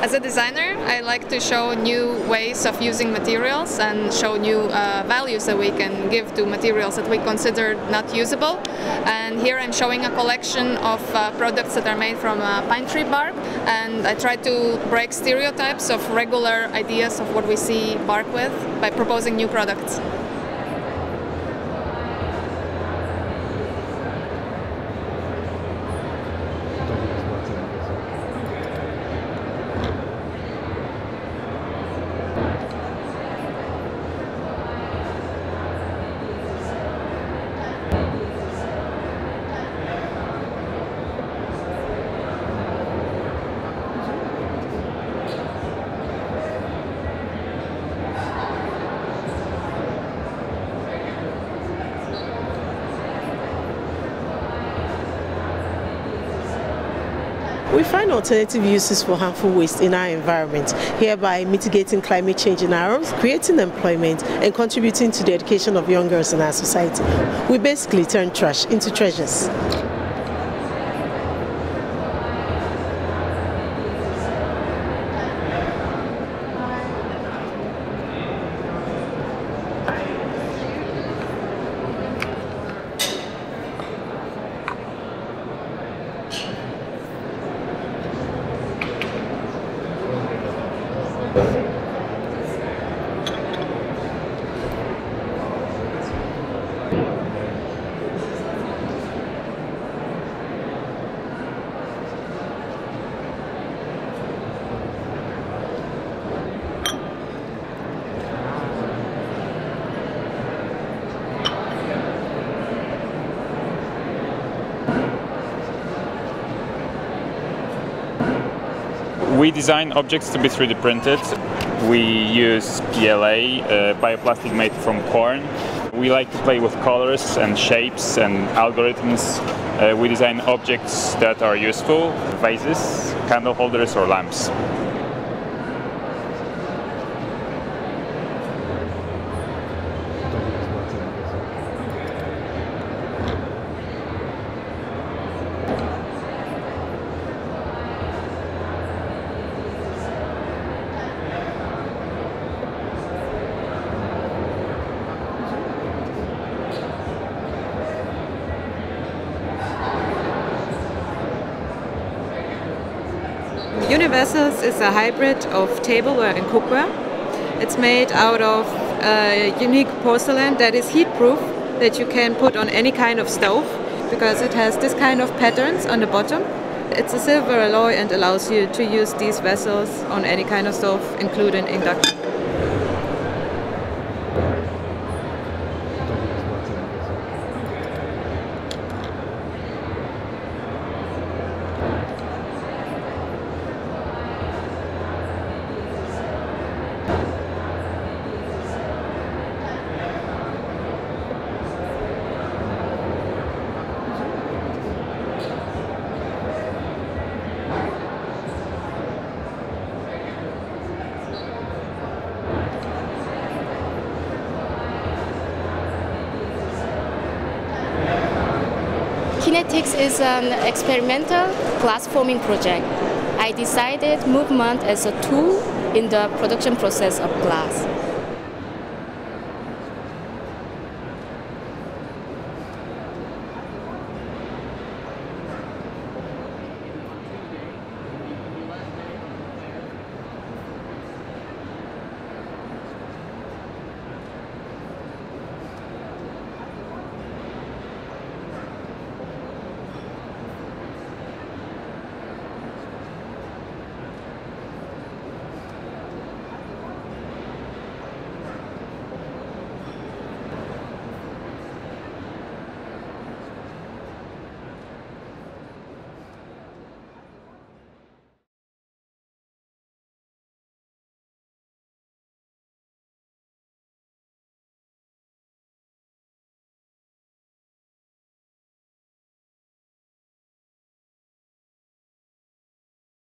As a designer, I like to show new ways of using materials and show new uh, values that we can give to materials that we consider not usable. And here I'm showing a collection of uh, products that are made from uh, pine tree bark and I try to break stereotypes of regular ideas of what we see bark with by proposing new products. We find alternative uses for harmful waste in our environment, hereby mitigating climate change in our homes, creating employment, and contributing to the education of young girls in our society. We basically turn trash into treasures. We design objects to be 3D printed. We use PLA, uh, bioplastic made from corn. We like to play with colors and shapes and algorithms. Uh, we design objects that are useful, vases, candle holders or lamps. Univessels is a hybrid of tableware and cookware. It's made out of unique porcelain that is heat proof that you can put on any kind of stove because it has this kind of patterns on the bottom. It's a silver alloy and allows you to use these vessels on any kind of stove including induction. Kinetics is an experimental glass forming project. I decided movement as a tool in the production process of glass.